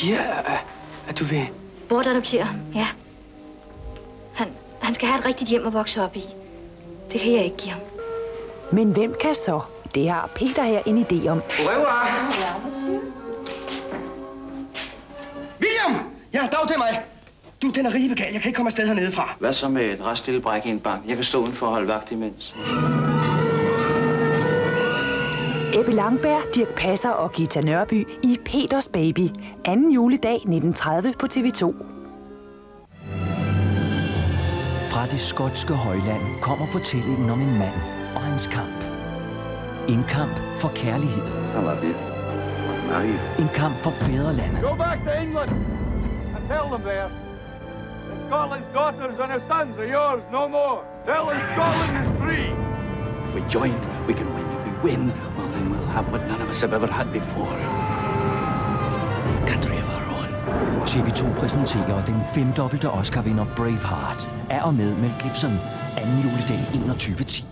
siger, at, du vil... Bortadoptere ham, ja. Han, han skal have et rigtigt hjem at vokse op i. Det kan jeg ikke give ham. Men hvem kan så? Det har Peter her en idé om. William! Ja, dag til mig. Du, den er ribegal. Jeg kan ikke komme afsted hernede fra. Hvad så med et rest lille bræk i en bank? Jeg kan stå udenfor og holde vagt imens. Ebbe Langberg, Dirk Passer og Gita Nørby i Peters Baby. Anden juledag 1930 på TV2. Fra det skotske højland kommer fortællingen om en mand og hans kamp. En kamp for kærlighed. En kamp for fædrelandet. Go back to England and tell them there that Scotland's daughters and her sons are yours no more. Tell them Scotland is free. If we join, we can win. If we win, well, then we'll have what none of us have ever had before. Country of our own. TV2 præsenterer den femdobbelte Oscar-vinder Braveheart. Er og med Mel Gibson. Anden juledag 21.10.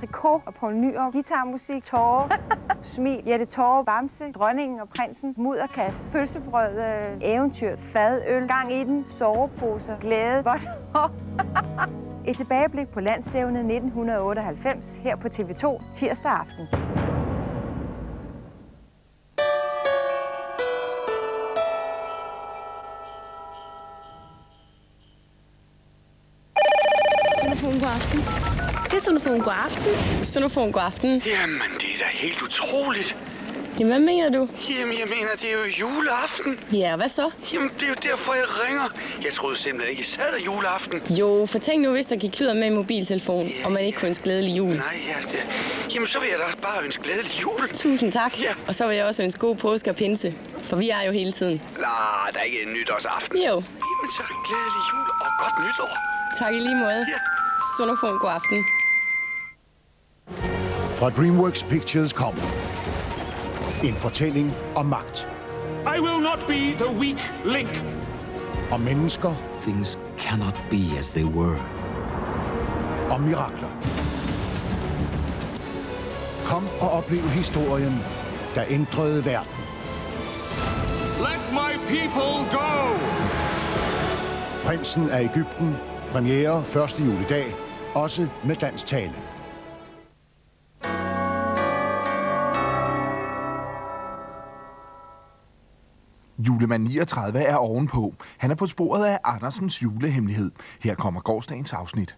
Trikot og Poul Nyrup, guitarmusik, tårer, smil, Jette Tårer, Bamse, Dronningen og Prinsen, Mudderkast, Pølsebrød, øh, Eventyr, Fadøl, Gang i den, Soveposer, Glæde, hår. Et tilbageblik på landstævnet 1998 her på TV2 tirsdag aften. Sonofon, god aften. Det er Sonofon, god aften. Sonofon, god aften. Jamen, det er da helt utroligt. Jamen, hvad mener du? Jamen, jeg mener, det er jo juleaften. Ja, hvad så? Jamen, det er jo derfor, jeg ringer. Jeg troede simpelthen ikke, I sad juleaften. Jo, for tænk nu, hvis der gik kludder med en mobiltelefon, Ja, og man ikke kunne ønske glædelig jul. Nej, ja, det... Jamen, så vil jeg da bare ønske glædelig jul. Tusind tak. Ja. Og så vil jeg også ønske god påske og pinse, for vi er jo hele tiden. Nej, der er ikke en nytårsaften. Jo, Jamen, så glædelig jul og godt nytår. tak i lige måde. Ja. Sonofon, god aften. Fra DreamWorks Pictures kommer en fortælling om magt, I will not be the weak link. om mennesker, Things cannot be as they were. om mirakler. Kom og oplev historien, der ændrede verden. Let my people go! Prinsen af Ægypten, premiere 1. juledag, også med dansk tale. Julemand 39 er ovenpå. Han er på sporet af Andersens julehemmelighed. Her kommer gårdsdagens afsnit.